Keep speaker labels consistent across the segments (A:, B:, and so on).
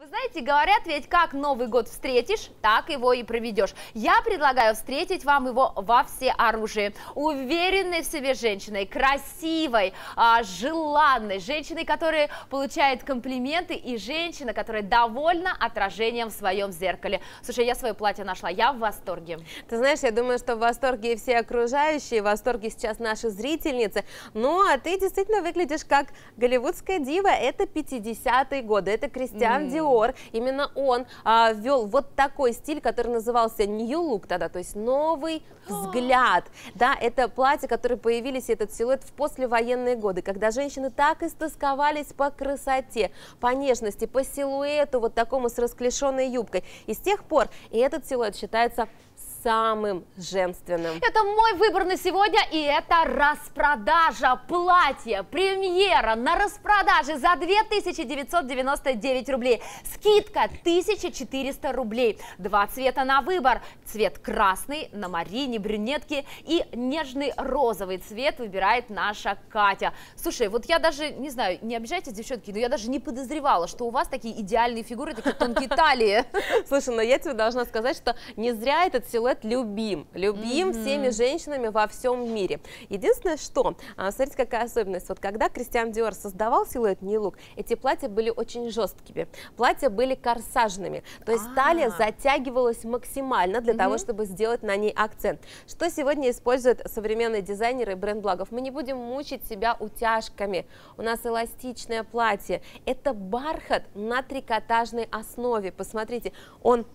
A: Вы знаете, говорят ведь, как Новый год встретишь, так его и проведешь. Я предлагаю встретить вам его во всеоружии. Уверенной в себе женщиной, красивой, а, желанной, женщиной, которая получает комплименты, и женщина, которая довольна отражением в своем зеркале. Слушай, я свое платье нашла, я в восторге.
B: Ты знаешь, я думаю, что в восторге и все окружающие, в восторге сейчас наши зрительницы. Ну, а ты действительно выглядишь как голливудская дива. Это 50-е годы, это Кристиан mm. Диор Диор, именно он а, ввел вот такой стиль, который назывался New Look тогда, то есть новый взгляд. Да, это платья, которые появились, этот силуэт в послевоенные годы, когда женщины так истосковались по красоте, по нежности, по силуэту, вот такому с расклешенной юбкой. И с тех пор и этот силуэт считается самым женственным.
A: Это мой выбор на сегодня, и это распродажа платья, премьера на распродаже за 2999 рублей. Скидка 1400 рублей. Два цвета на выбор. Цвет красный на Марине, брюнетке и нежный розовый цвет выбирает наша Катя. Слушай, вот я даже, не знаю, не обижайтесь, девчонки, но я даже не подозревала, что у вас такие идеальные фигуры, такие тонкие талии.
B: Слушай, но я тебе должна сказать, что не зря этот силуэт силуэт любим, любим mm-hmm. всеми женщинами во всем мире. Единственное, что, а, смотрите, какая особенность, вот когда Кристиан Диор создавал силуэт Look, эти платья были очень жесткими, платья были корсажными, то есть А-а-а. талия затягивалась максимально для mm-hmm. того, чтобы сделать на ней акцент. Что сегодня используют современные дизайнеры бренд-блогов? Мы не будем мучить себя утяжками, у нас эластичное платье, это бархат на трикотажной основе, посмотрите, он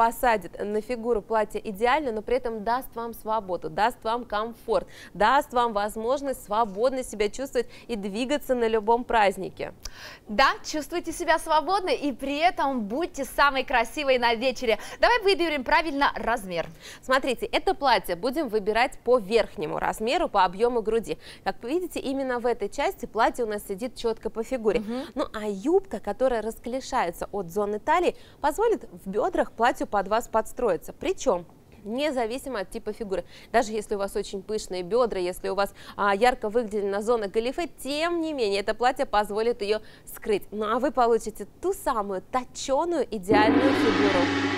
B: посадит на фигуру платье идеально, но при этом даст вам свободу, даст вам комфорт, даст вам возможность свободно себя чувствовать и двигаться на любом празднике.
A: Да, чувствуйте себя свободно и при этом будьте самой красивой на вечере. Давай выберем правильно размер.
B: Смотрите, это платье будем выбирать по верхнему размеру, по объему груди. Как вы видите, именно в этой части платье у нас сидит четко по фигуре. Угу. Ну а юбка, которая расклешается от зоны талии, позволит в бедрах платью под вас подстроиться. Причем независимо от типа фигуры. Даже если у вас очень пышные бедра, если у вас а, ярко выделена зона галифе, тем не менее, это платье позволит ее скрыть. Ну а вы получите ту самую точеную идеальную фигуру.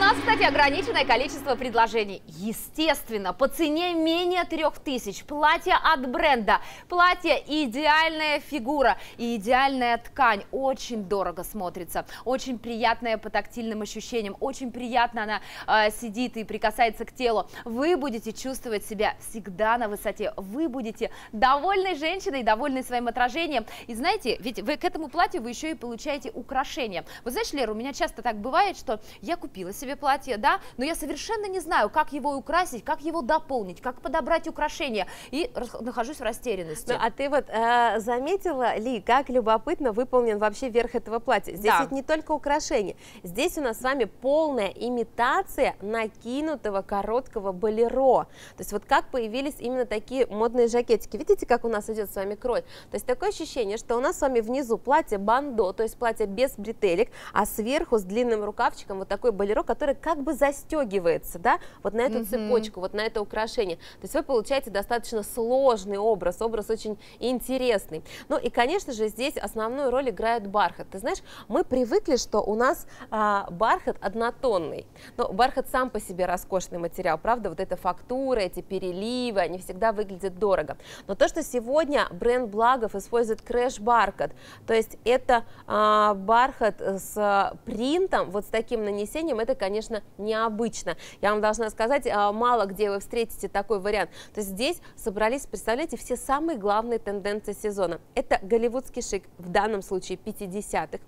A: Нас, кстати, ограниченное количество предложений. Естественно, по цене менее 3000. Платье от бренда. Платье идеальная фигура и идеальная ткань. Очень дорого смотрится. Очень приятная по тактильным ощущениям. Очень приятно она э, сидит и прикасается к телу. Вы будете чувствовать себя всегда на высоте. Вы будете довольной женщиной, довольной своим отражением. И знаете, ведь вы к этому платью вы еще и получаете украшения. Вы знаешь, Лера, у меня часто так бывает, что я купила себе платье, да, но я совершенно не знаю, как его украсить, как его дополнить, как подобрать украшения, и нахожусь в растерянности.
B: Ну, а ты вот э, заметила, Ли, как любопытно выполнен вообще верх этого платья? Здесь да. ведь не только украшения, здесь у нас с вами полная имитация накинутого короткого болеро. То есть вот как появились именно такие модные жакетики. Видите, как у нас идет с вами крой? То есть такое ощущение, что у нас с вами внизу платье бандо, то есть платье без бретелек, а сверху с длинным рукавчиком вот такой болеро, который как бы застегивается, да, вот на эту mm-hmm. цепочку, вот на это украшение. То есть вы получаете достаточно сложный образ, образ очень интересный. Ну и, конечно же, здесь основную роль играет бархат. Ты знаешь, мы привыкли, что у нас а, бархат однотонный, но бархат сам по себе роскошный материал, правда, вот эта фактура, эти переливы, они всегда выглядят дорого. Но то, что сегодня бренд Благов использует крэш-бархат, то есть это а, бархат с принтом, вот с таким нанесением, это конечно, необычно. Я вам должна сказать, а, мало где вы встретите такой вариант. То есть здесь собрались, представляете, все самые главные тенденции сезона. Это голливудский шик, в данном случае 50-х.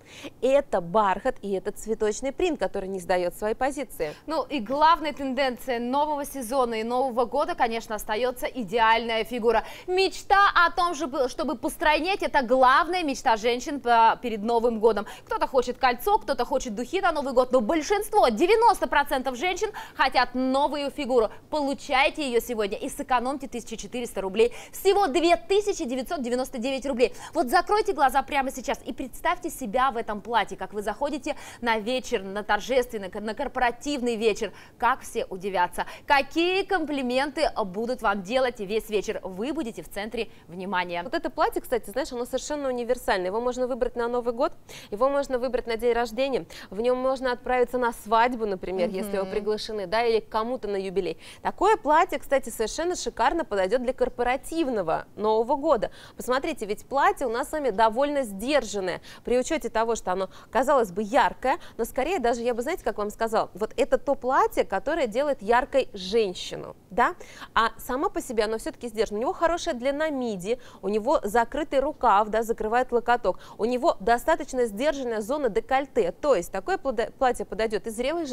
B: Это бархат и это цветочный принт, который не сдает своей позиции.
A: Ну и главная тенденция нового сезона и нового года, конечно, остается идеальная фигура. Мечта о том, чтобы постройнеть, это главная мечта женщин перед Новым годом. Кто-то хочет кольцо, кто-то хочет духи на Новый год, но большинство 90% женщин хотят новую фигуру. Получайте ее сегодня и сэкономьте 1400 рублей. Всего 2999 рублей. Вот закройте глаза прямо сейчас и представьте себя в этом платье, как вы заходите на вечер, на торжественный, на корпоративный вечер. Как все удивятся. Какие комплименты будут вам делать весь вечер. Вы будете в центре внимания.
B: Вот это платье, кстати, знаешь, оно совершенно универсальное. Его можно выбрать на Новый год, его можно выбрать на день рождения, в нем можно отправиться на свадьбу, например, mm-hmm. если вы приглашены, да, или к кому-то на юбилей. Такое платье, кстати, совершенно шикарно подойдет для корпоративного Нового года. Посмотрите, ведь платье у нас с вами довольно сдержанное, при учете того, что оно, казалось бы, яркое, но скорее даже, я бы, знаете, как вам сказала, вот это то платье, которое делает яркой женщину, да, а само по себе оно все-таки сдержано. У него хорошая длина миди, у него закрытый рукав, да, закрывает локоток, у него достаточно сдержанная зона декольте, то есть такое платье подойдет и зрелой женщине,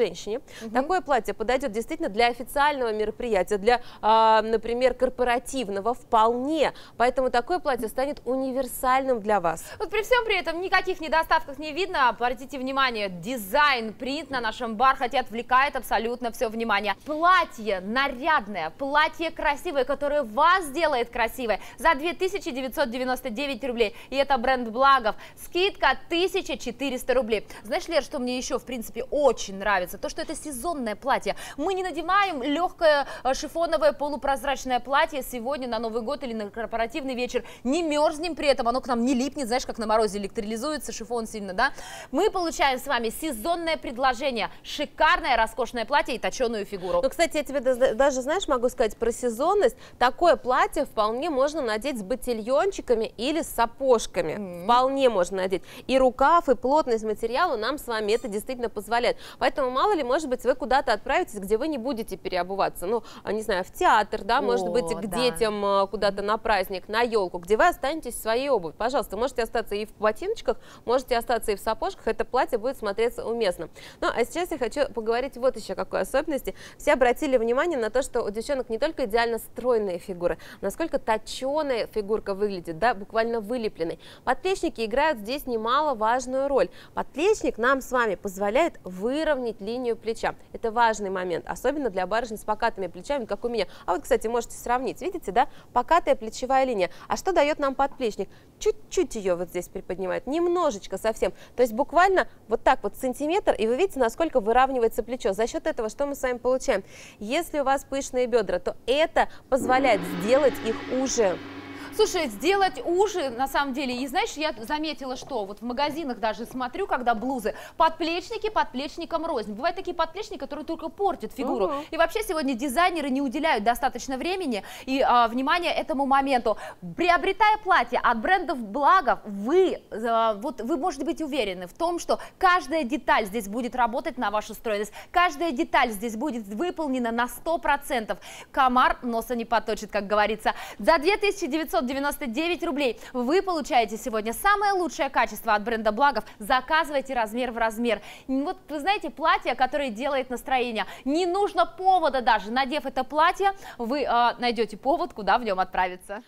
B: угу. такое платье подойдет действительно для официального мероприятия, для, э, например, корпоративного вполне, поэтому такое платье станет универсальным для вас.
A: Вот при всем при этом никаких недостатков не видно, обратите внимание, дизайн, принт на нашем бархате отвлекает абсолютно все внимание. Платье нарядное, платье красивое, которое вас сделает красивой за 2999 рублей. И это бренд Благов. Скидка 1400 рублей. Знаешь, Лер, что мне еще, в принципе, очень нравится? То, что это сезонное платье. Мы не надеваем легкое э, шифоновое полупрозрачное платье сегодня на Новый год или на корпоративный вечер. Не мерзнем при этом, оно к нам не липнет, знаешь, как на морозе электролизуется шифон сильно, да? Мы получаем с вами сезонное предложение. Шикарное, роскошное платье и точеную фигуру.
B: Ну, кстати, я тебе даже, знаешь, могу сказать про сезонность. Такое платье вполне можно надеть с ботильончиками или с сапожками. Mm-hmm. Вполне можно надеть. И рукав, и плотность материала нам с вами это действительно позволяет. Поэтому, мало ли, может быть, вы куда-то отправитесь, где вы не будете переобуваться. Ну, а, не знаю, в театр, да, О, может быть, к да. детям а, куда-то на праздник, на елку, где вы останетесь в своей обуви. Пожалуйста, можете остаться и в ботиночках, можете остаться и в сапожках. Это платье будет смотреться уместно. Ну, а сейчас я хочу поговорить вот еще о какой особенности. Все обратили внимание на то, что у девчонок не только идеально стройные фигуры, насколько точеная фигурка выглядит, да, буквально вылепленной. Подплечники играют здесь немаловажную роль. Подплечник нам с вами позволяет выровнять линию плеча. Это важный момент, особенно для барышни с покатыми плечами, как у меня. А вот, кстати, можете сравнить, видите, да, покатая плечевая линия. А что дает нам подплечник? Чуть-чуть ее вот здесь приподнимает, немножечко совсем. То есть буквально вот так вот сантиметр, и вы видите, насколько выравнивается плечо. За счет этого что мы с вами получаем? Если у вас пышные бедра, то это позволяет сделать их уже.
A: Слушай, сделать уши, на самом деле, и знаешь, я заметила, что вот в магазинах даже смотрю, когда блузы, подплечники подплечникам рознь. Бывают такие подплечники, которые только портят фигуру. Угу. И вообще сегодня дизайнеры не уделяют достаточно времени и а, внимания этому моменту. Приобретая платье от брендов Благов, вы, а, вот, вы можете быть уверены в том, что каждая деталь здесь будет работать на вашу стройность, каждая деталь здесь будет выполнена на 100%. Комар носа не поточит, как говорится. За 2900 999 рублей. Вы получаете сегодня самое лучшее качество от бренда Благов. Заказывайте размер в размер. Вот вы знаете, платье, которое делает настроение. Не нужно повода даже. Надев это платье, вы э, найдете повод, куда в нем отправиться.